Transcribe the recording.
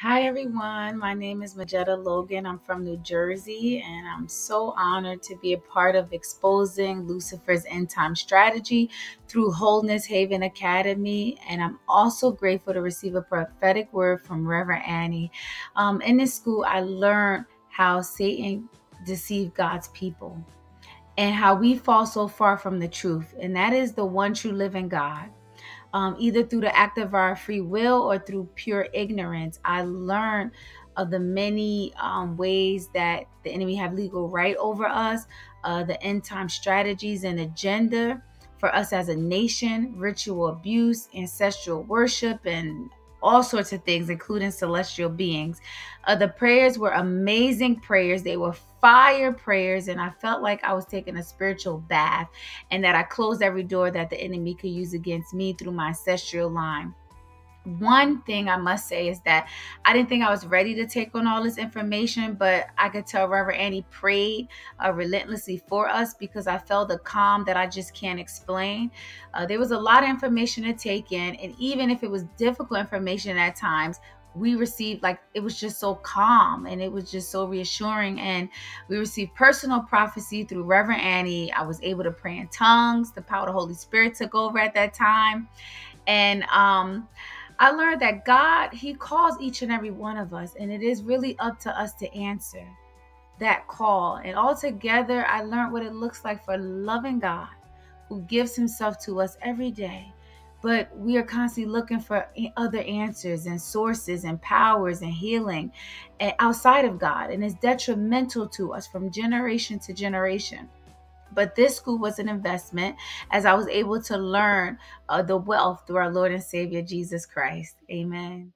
Hi, everyone. My name is Majetta Logan. I'm from New Jersey, and I'm so honored to be a part of exposing Lucifer's end time strategy through Wholeness Haven Academy. And I'm also grateful to receive a prophetic word from Reverend Annie. Um, in this school, I learned how Satan deceived God's people and how we fall so far from the truth. And that is the one true living God um, either through the act of our free will or through pure ignorance. I learned of the many um, ways that the enemy have legal right over us, uh, the end time strategies and agenda for us as a nation, ritual abuse, ancestral worship, and all sorts of things, including celestial beings. Uh, the prayers were amazing prayers. They were fire prayers, and I felt like I was taking a spiritual bath and that I closed every door that the enemy could use against me through my ancestral line one thing I must say is that I didn't think I was ready to take on all this information, but I could tell Reverend Annie prayed uh, relentlessly for us because I felt a calm that I just can't explain. Uh, there was a lot of information to take in, and even if it was difficult information at times, we received like it was just so calm and it was just so reassuring. And we received personal prophecy through reverend annie. I was able to pray in tongues. The power of the holy spirit took over at that time. And um I learned that God, He calls each and every one of us, and it is really up to us to answer that call. And altogether, I learned what it looks like for loving God who gives Himself to us every day. But we are constantly looking for other answers and sources and powers and healing eh, outside of God. And it's detrimental to us from generation to generation. But this school was an investment as I was able to learn uh, the wealth through our Lord and Savior Jesus Christ. Amen.